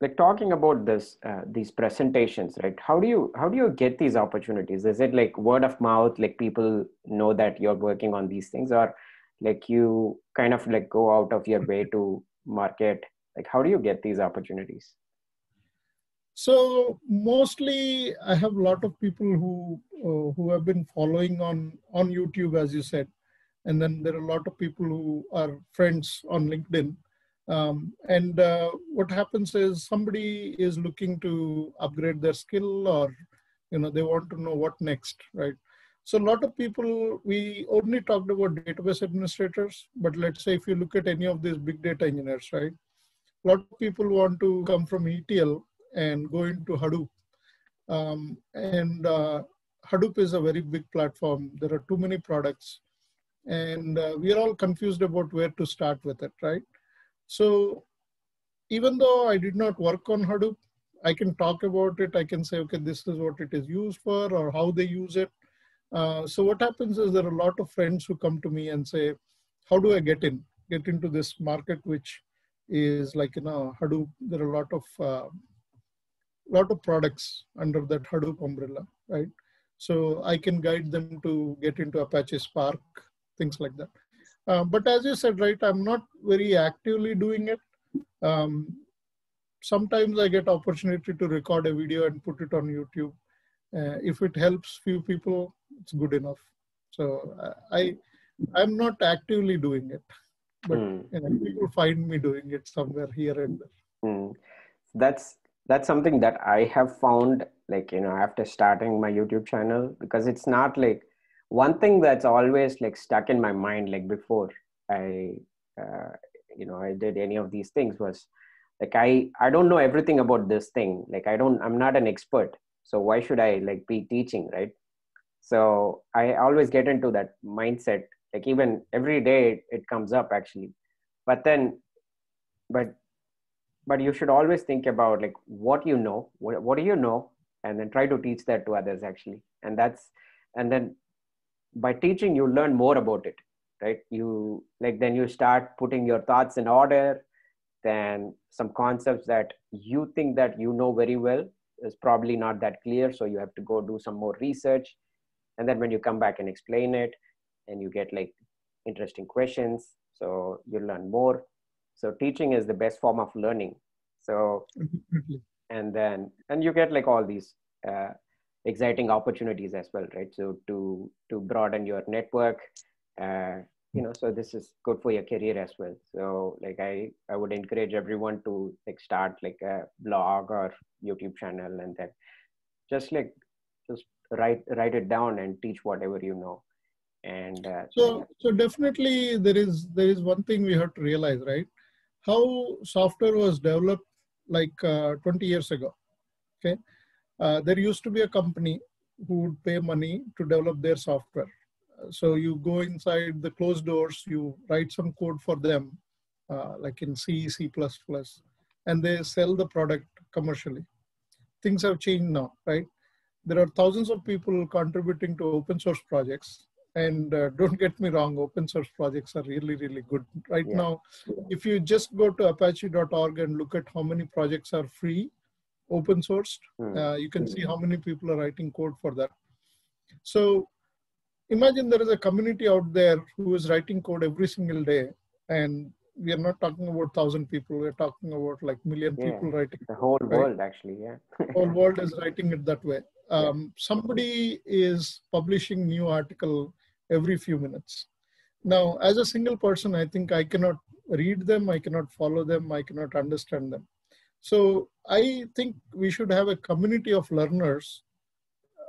Like talking about this uh, these presentations right? How do you how do you get these opportunities? Is it like word of mouth like people know that you're working on these things or like you kind of like go out of your way to market? Like how do you get these opportunities so mostly i have a lot of people who uh, who have been following on on youtube as you said and then there are a lot of people who are friends on linkedin um, and uh, what happens is somebody is looking to upgrade their skill or, you know, they want to know what next, right? So a lot of people, we only talked about database administrators, but let's say if you look at any of these big data engineers, right? A lot of people want to come from ETL and go into Hadoop. Um, and uh, Hadoop is a very big platform. There are too many products and uh, we are all confused about where to start with it, right? So even though I did not work on Hadoop, I can talk about it. I can say, okay, this is what it is used for or how they use it. Uh, so what happens is there are a lot of friends who come to me and say, how do I get in, get into this market, which is like, you know, Hadoop, there are a lot of, uh, lot of products under that Hadoop umbrella, right? So I can guide them to get into Apache Spark, things like that. Uh, but as you said, right, I'm not very actively doing it. Um, sometimes I get opportunity to record a video and put it on YouTube. Uh, if it helps few people, it's good enough. So uh, I, I'm not actively doing it, but mm. you know, people find me doing it somewhere here and there. Mm. That's that's something that I have found, like you know, after starting my YouTube channel, because it's not like one thing that's always like stuck in my mind like before i uh, you know i did any of these things was like i i don't know everything about this thing. Like i don't i'm not an expert. So why should i like be teaching right? So i always get into that mindset. Like even every day it comes up actually. But then but but you should always think about like what you know what, what do you know? And then try to teach that to others actually. And that's and then by teaching you learn more about it right? You like then you start putting your thoughts in order. Then some concepts that you think that you know very well is probably not that clear. So you have to go do some more research. And then when you come back and explain it and you get like interesting questions so you learn more so teaching is the best form of learning. So and then and you get like all these uh, exciting opportunities as well right? So to to broaden your network uh, you know so this is good for your career as well. So like i i would encourage everyone to like start like a blog or youtube channel and then just like just write write it down and teach whatever you know. And uh, so so definitely there is there is one thing we have to realize right how software was developed like uh, 20 years ago okay uh, there used to be a company who would pay money to develop their software. So you go inside the closed doors, you write some code for them, uh, like in C, C++, and they sell the product commercially. Things have changed now, right? There are thousands of people contributing to open source projects, And uh, don't get me wrong, open source projects are really, really good. Right Yeah. now, if you just go to apache.org and look at how many projects are free, open sourced, Hmm. uh, you can see how many people are writing code for that. So imagine there is a community out there who is writing code every single day, and we are not talking about thousand people. We're talking about like million Yeah. people writing. the whole Right. world actually yeah Whole world is writing it that way. Um, somebody is publishing new article every few minutes. Now, as a single person, I think I cannot read them, I cannot follow them, I cannot understand them. So I think we should have a community of learners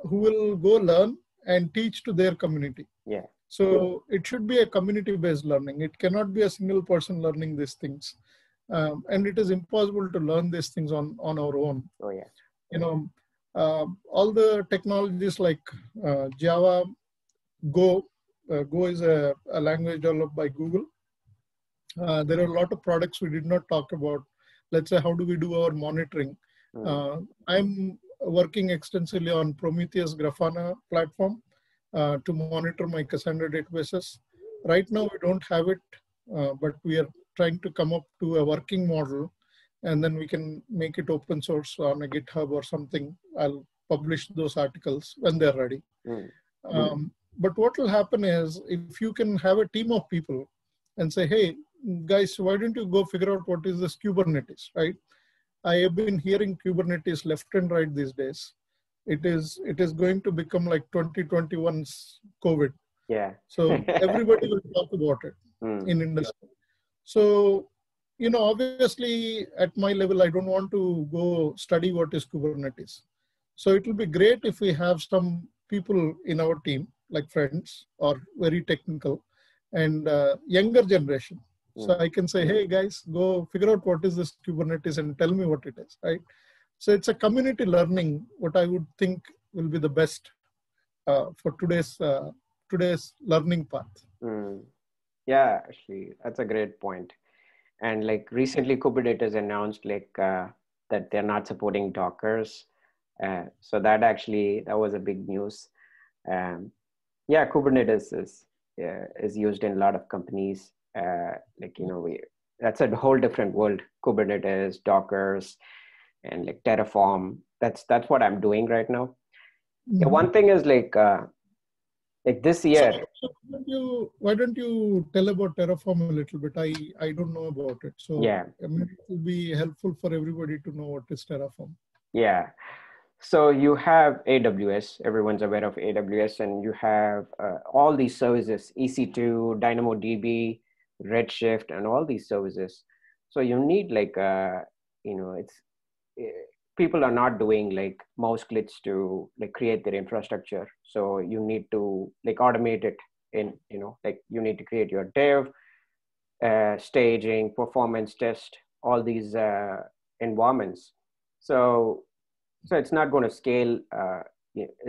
who will go learn and teach to their community. yeah So it should be a community-based learning. It cannot be a single person learning these things, um, and it is impossible to learn these things on on our own. oh yeah You know, uh, all the technologies like uh, Java, Go. Uh, Go is a, a language developed by Google. Uh, there are a lot of products we did not talk about. Let's say, how do we do our monitoring? Hmm. Uh, I'm working extensively on Prometheus Grafana platform uh, to monitor my Cassandra databases. Right now, we don't have it, uh, but we are trying to come up to a working model, and then we can make it open source on a GitHub or something. I'll publish those articles when they're ready. Hmm. Um, but what will happen is if you can have a team of people and say, hey, guys, why don't you go figure out what is this Kubernetes, right? I have been hearing Kubernetes left and right these days. It is it is going to become like 2021's COVID. yeah So everybody will talk about it Hmm. in industry. So, you know, obviously at my level, I don't want to go study what is Kubernetes. So it will be great if we have some people in our team, like friends or very technical and uh, younger generation. So Mm. I can say, hey guys, go figure out what is this Kubernetes and tell me what it is, right? So it's a community learning, what I would think will be the best uh, for today's uh, today's learning path. Mm. Yeah, actually, that's a great point. And like recently, Kubernetes announced like uh, that they're not supporting Dockers. Uh, so that actually that was a big news. Um, yeah, Kubernetes is uh, is used in a lot of companies. Uh, like you know, we that's a whole different world. Kubernetes, Dockers, and like Terraform. That's that's what I'm doing right now. Yeah, one thing is like uh, like this year. So, so why don't you why don't you tell about Terraform a little bit? I I don't know about it, so Yeah. I mean, it will be helpful for everybody to know what is Terraform. Yeah. So you have AWS, everyone's aware of AWS, and you have uh, all these services EC2, DynamoDB, Redshift, and all these services. So you need like, uh, you know, it's eh, people are not doing like mouse clicks to like create their infrastructure. So you need to like automate it in, you know, like you need to create your dev, uh, staging, performance test, all these uh, environments. So so it's not going to scale uh,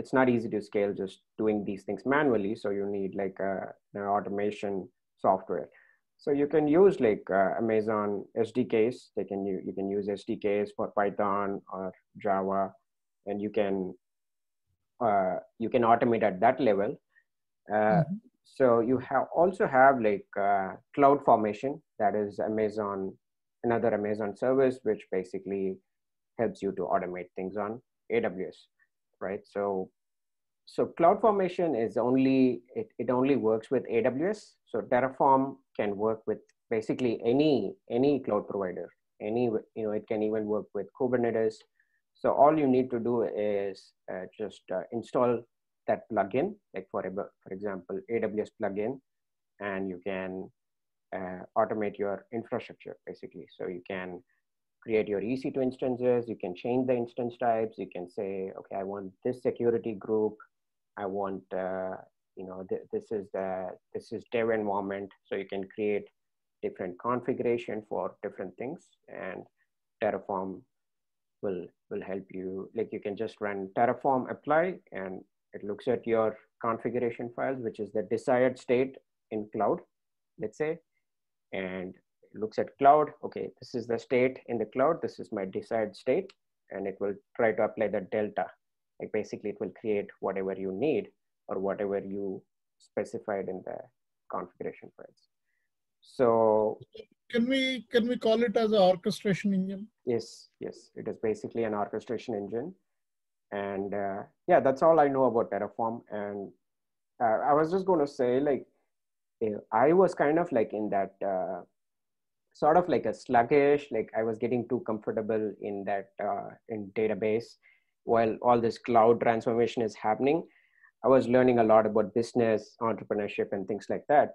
it's not easy to scale just doing these things manually. So you need like a, an automation software. So you can use like uh, amazon sdks they can you, you can use sdks for python or java and you can uh, you can automate at that level. Uh, Mhm. so you have also have like uh, cloud formation. That is amazon another amazon service which basically helps you to automate things on aws right? So so cloud formation is only it, it only works with aws so terraform can work with basically any any cloud provider. Any you know it can even work with kubernetes. So all you need to do is uh, just uh, install that plugin like for for example aws plugin and you can uh, automate your infrastructure basically. So you can create your EC2 instances. You can change the instance types. You can say, okay, I want this security group. I want, uh, you know, th- this is the this is dev environment. So you can create different configuration for different things, and Terraform will will help you. Like you can just run Terraform apply, and it looks at your configuration files, which is the desired state in cloud, let's say, and looks at cloud. Okay, this is the state in the cloud. This is my desired state, and it will try to apply the delta. Like basically, it will create whatever you need or whatever you specified in the configuration files. So can we can we call it as an orchestration engine? Yes, yes, it is basically an orchestration engine, and uh, yeah, that's all I know about Terraform. And uh, I was just going to say, like, I was kind of like in that uh, sort of like a sluggish, like I was getting too comfortable in that uh, in database while all this cloud transformation is happening. I was learning a lot about business, entrepreneurship, and things like that.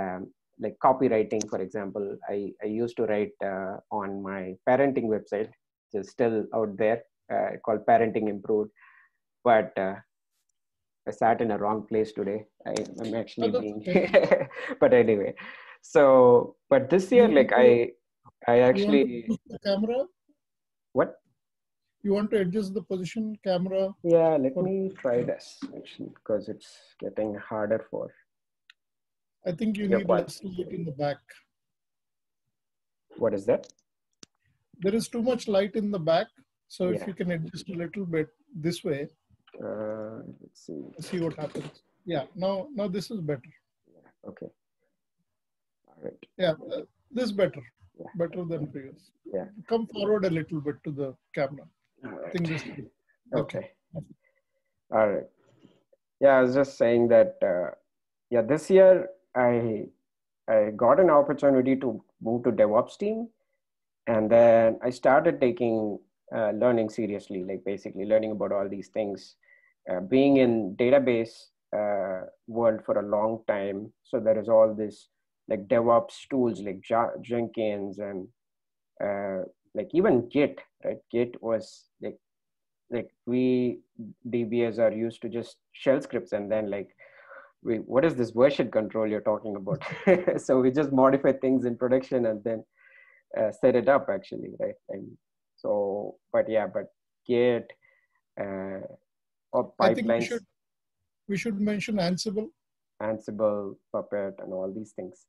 Um, like copywriting, for example, I, I used to write uh, on my parenting website, which is still out there, uh, called Parenting Improved. But uh, I sat in a wrong place today. I, am actually being, but anyway. So, but this year, like I, I actually the camera. What? You want to adjust the position camera? Yeah, let me try this actually because it's getting harder for I think you need less light in the back. What is that? There is too much light in the back. So yeah. if you can adjust a little bit this way. Uh, let's see. See what happens. Yeah, now now this is better. Yeah, okay. All right. Yeah, uh, this is better. Yeah. Better than previous. Yeah. Come forward a little bit to the camera. All right. okay. okay. All right. Yeah, I was just saying that, uh, yeah, this year I I got an opportunity to move to DevOps team, and then I started taking uh, learning seriously, like basically learning about all these things. Uh, being in database uh, world for a long time, so there is all this like DevOps tools like Jenkins and uh, like even Git, right? Git was like like we DBAs are used to just shell scripts and then like we, what is this version control you're talking about? so we just modify things in production and then uh, set it up actually, right? And so, but yeah, but Git uh, or pipelines. I think we should, we should mention Ansible. Ansible, Puppet, and all these things.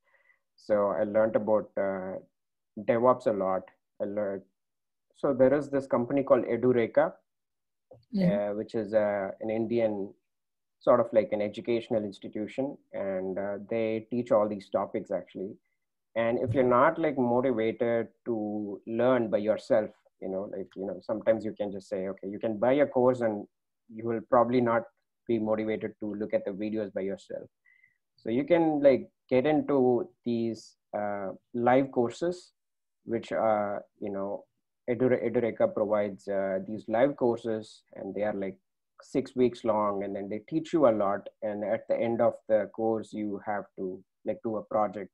So I learned about uh, DevOps a lot. I learned. So there is this company called Edureka, mm-hmm. uh, which is uh, an Indian sort of like an educational institution and uh, they teach all these topics actually and if you're not like motivated to learn by yourself you know like you know sometimes you can just say okay you can buy a course and you will probably not be motivated to look at the videos by yourself. So you can like get into these uh, live courses which are you know edureka provides uh, these live courses and they are like six weeks long and then they teach you a lot. And at the end of the course you have to like do a project.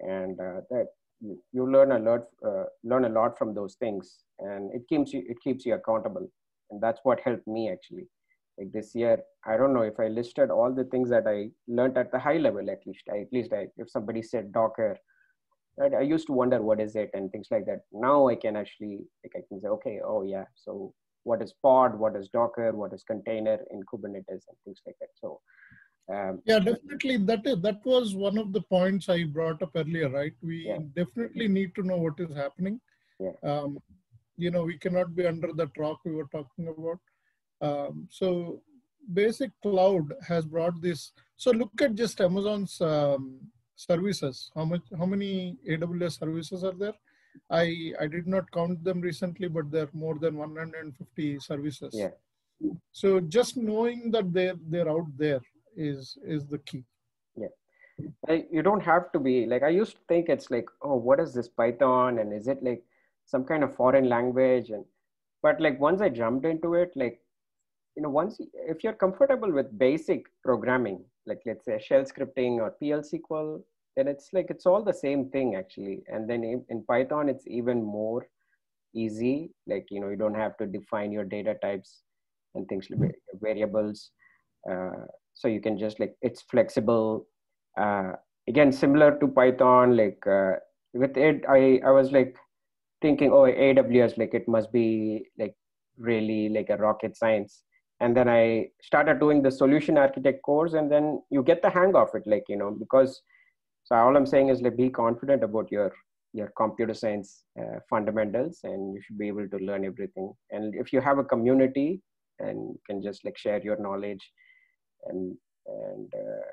And uh, that you, you learn a lot uh, learn a lot from those things. And it keeps you it keeps you accountable and that's what helped me actually like this year i don't know if i listed all the things that i learned at the high level at least I, at least I, if somebody said docker right, i used to wonder what is it and things like that now i can actually like i can say okay oh yeah so what is pod, what is Docker, what is container in Kubernetes, and things like that. So, um, yeah, definitely. That is that was one of the points I brought up earlier, right? We yeah. definitely need to know what is happening. Yeah. Um, you know, we cannot be under the rock we were talking about. Um, so, basic cloud has brought this. So, look at just Amazon's um, services. How much? How many AWS services are there? I I did not count them recently, but there are more than 150 services. Yeah. So just knowing that they're they're out there is is the key. Yeah. You don't have to be like I used to think it's like oh what is this Python and is it like some kind of foreign language and but like once I jumped into it like you know once if you're comfortable with basic programming like let's say shell scripting or PL SQL then it's like it's all the same thing actually. And then in, python it's even more easy. Like you know you don't have to define your data types and things like variables. Uh, so you can just like it's flexible. Uh, again similar to python like uh, with it i i was like thinking oh aws like it must be like really like a rocket science. And then i started doing the solution architect course and then you get the hang of it like you know because so all i'm saying is like be confident about your your computer science uh, fundamentals and you should be able to learn everything. And if you have a community and can just like share your knowledge and and uh,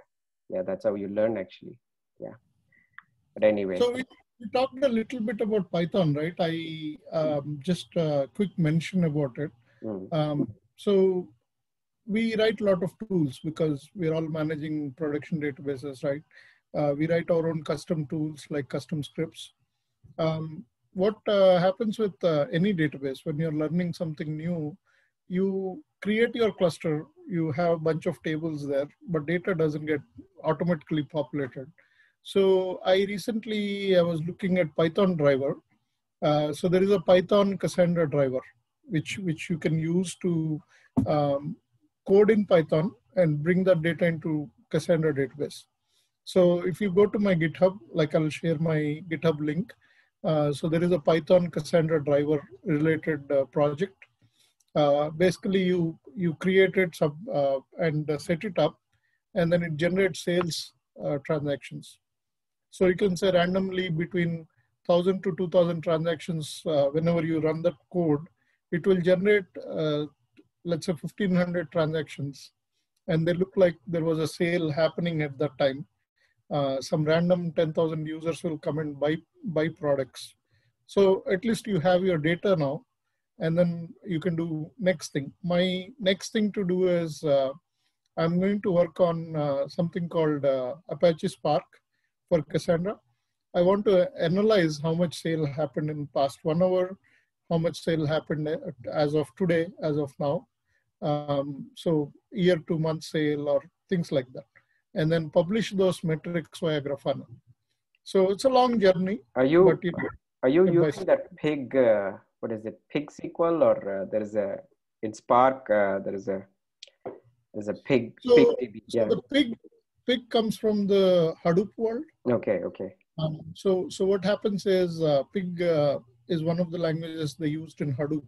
yeah that's how you learn actually. Yeah. But anyway. So we, we talked a little bit about python right? I um, just a quick mention about it. Mm. um, so we write a lot of tools because we're all managing production databases right? Uh, we write our own custom tools like custom scripts. Um, what uh, happens with uh, any database when you're learning something new you create your cluster you have a bunch of tables there but data doesn't get automatically populated so i recently i was looking at python driver. Uh, so there is a python cassandra driver which which you can use to um, code in python and bring that data into cassandra database. So if you go to my github like i'll share my github link. Uh, so there is a python cassandra driver related uh, project. Uh, basically you you create it sub, uh, and uh, set it up and then it generates sales transactions so you can say randomly between 1000 to 2000 transactions uh, whenever you run that code it will generate uh, let's say 1500 transactions. And they look like there was a sale happening at that time. Uh, some random 10000 users will come and buy buy products. So at least you have your data now and then you can do next thing. My next thing to do is uh, I'm going to work on uh, something called uh, Apache Spark for Cassandra. I want to analyze how much sale happened in past one hour, how much sale happened as of today, as of now. Um, so year to month sale or things like that. And then publish those metrics via Grafana. So it's a long journey. Are you, but it- are you using that pig, uh, what is it, pig SQL or uh, there is a, in Spark, uh, there is a, there's a pig, So- pig DB. So the pig, pig comes from the Hadoop world. Okay, okay. Um, so, so what happens is uh, Pig uh, is one of the languages they used in Hadoop.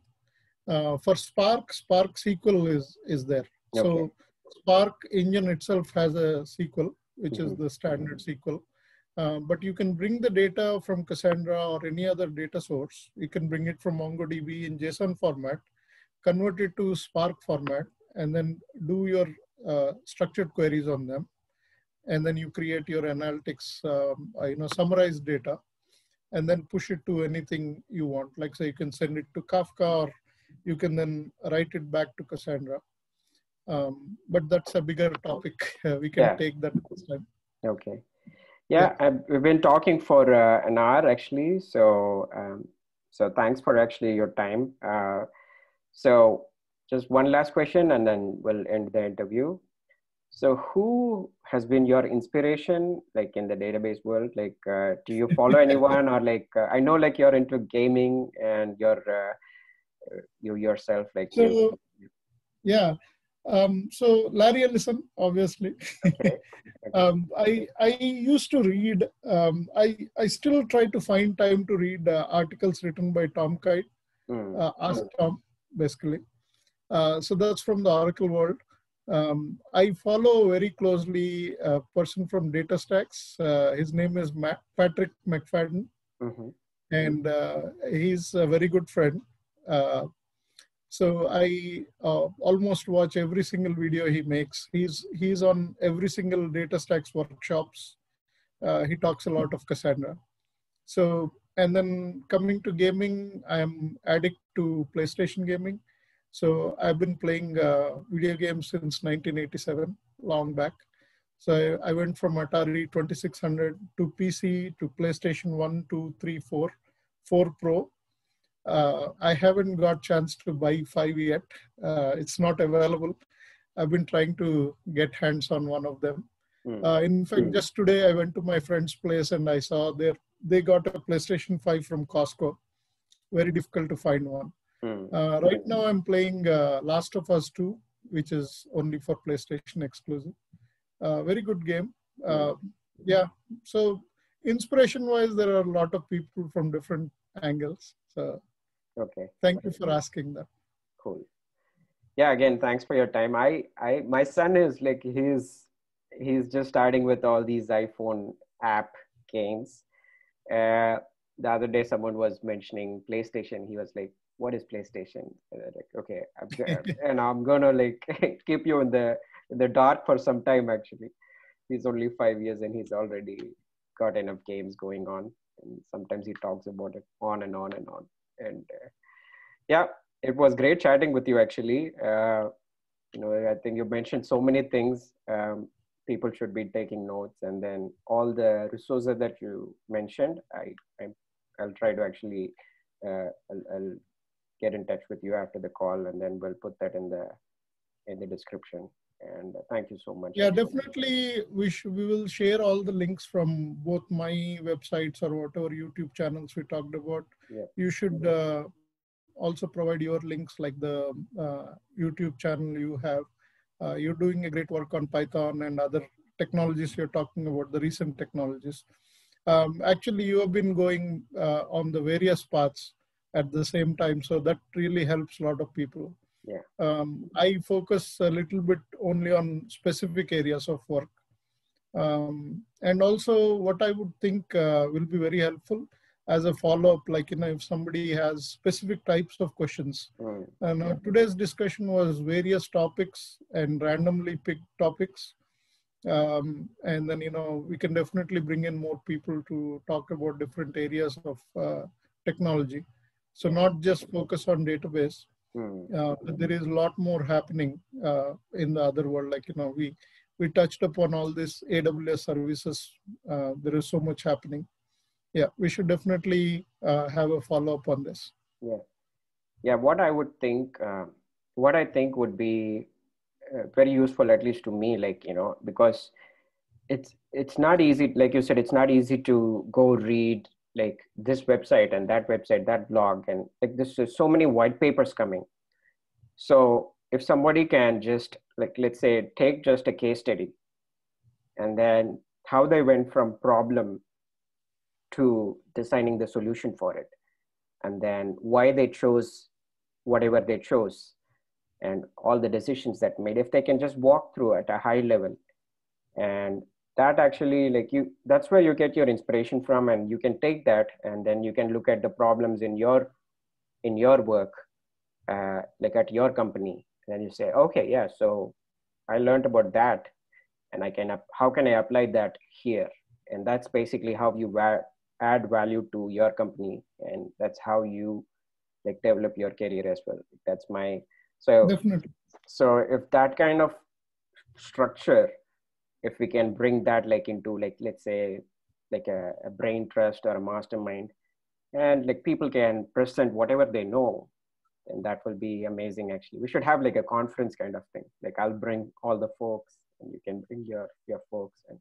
Uh, for Spark, Spark SQL is is there. Okay. So Spark engine itself has a SQL, which is Mhm. the standard SQL. Uh, but you can bring the data from Cassandra or any other data source. You can bring it from MongoDB in JSON format, convert it to Spark format, and then do your uh, structured queries on them and then you create your analytics, um, uh, you know, summarize data, and then push it to anything you want. Like say you can send it to Kafka, or you can then write it back to Cassandra. Um, but that's a bigger topic. Uh, we can Yeah. take that next time. Okay. Yeah, I've, we've been talking for uh, an hour actually. So, um, so thanks for actually your time. Uh, so, just one last question, and then we'll end the interview. So, who has been your inspiration, like in the database world? Like, uh, do you follow anyone, or like uh, I know, like you're into gaming and you're uh, you yourself, like you- So, yeah. Um, so Larry Ellison, obviously. Okay. um, I I used to read. Um, I I still try to find time to read uh, articles written by Tom Kyte. Hmm. uh, Ask Tom, basically. Uh, so that's from the Oracle world. Um, I follow very closely a person from DataStax. Uh, his name is Matt, Patrick McFadin, Mhm. and uh, he's a very good friend. Uh, so I uh, almost watch every single video he makes. He's he's on every single DataStax workshops. Uh, he talks a lot of Cassandra. So and then coming to gaming, I am addict to PlayStation gaming. So I've been playing uh, video games since 1987, long back. So I, I went from Atari 2600 to PC to PlayStation 1, 2, 3, 4, 4 Pro. Uh, I haven't got chance to buy 5 yet. Uh, it's not available. I've been trying to get hands on one of them. Uh, in fact, Hmm. just today I went to my friend's place and I saw their they got a PlayStation 5 from Costco. Very difficult to find one. Hmm. Uh, right now, I'm playing uh, Last of Us 2, which is only for PlayStation exclusive. Uh, very good game. Uh, yeah. So, inspiration wise, there are a lot of people from different angles. So, Okay. thank you for asking that. cool yeah again thanks for your time i i my son is like he's he's just starting with all these iphone app games uh the other day someone was mentioning playstation. He was like what is playstation? Like okay I'm, and i'm gonna like keep you in the in the dark for some time actually. He's only five years and he's already got enough games going on. And sometimes he talks about it on and on and on. And uh, yeah it was great chatting with you actually. Uh, you know i think you mentioned so many things um, people should be taking notes. And then all the resources that you mentioned i, I i'll try to actually uh, I'll, I'll get in touch with you after the call and then we'll put that in the in the description. And thank you so much. Yeah definitely we we will share all the links from both my websites or whatever youtube channels we talked about. Yeah. you should uh, also provide your links like the uh, youtube channel you have. Uh, you're doing a great work on python and other technologies. You're talking about the recent technologies um, actually you have been going uh, on the various paths at the same time so that really helps a lot of people. Yeah. Um, i focus a little bit only on specific areas of work. Um, and also what i would think uh, will be very helpful as a follow-up like you know if somebody has specific types of questions. Mm. and uh, today's discussion was various topics and randomly picked topics um, and then you know we can definitely bring in more people to talk about different areas of uh, technology. So not just focus on database Mm. uh, but there is a lot more happening uh, in the other world. Like you know we we touched upon all this aws services uh, there is so much happening. Yeah we should definitely uh, have a follow up on this. Yeah. Yeah what i would think uh, what i think would be very useful at least to me like you know because it's it's not easy like you said it's not easy to go read like this website and that website that blog and like this is so many white papers coming. So if somebody can just like let's say take just a case study and then how they went from problem to designing the solution for it and then why they chose whatever they chose and all the decisions that made. If they can just walk through at a high level. And that actually like you that's where you get your inspiration from and you can take that and then you can look at the problems in your in your work uh, like at your company. And then you say okay yeah so i learned about that and i can how can i apply that here? And that's basically how you va- add value to your company and that's how you like develop your career as well. That's my so definitely. so if that kind of structure if we can bring that like into like let's say like a, a brain trust or a mastermind and like people can present whatever they know and that will be amazing actually. We should have like a conference kind of thing. Like i'll bring all the folks and you can bring your your folks and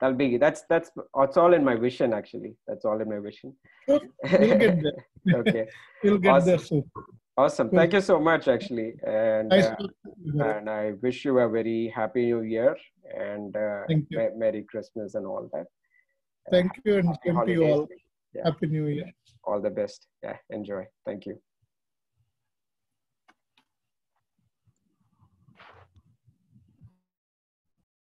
that'll be that's that's that's all in my vision actually. That's all in my vision. We'll get there. okay. We'll get Awesome. there soon. Awesome thank you so much actually and uh, talking to you, Bharath. and I wish you a very happy new year and uh, Thank you. me- Merry Christmas and all that. Thank you and Happy to you all. Yeah. Happy New Year. All the best. Yeah, enjoy. Thank you.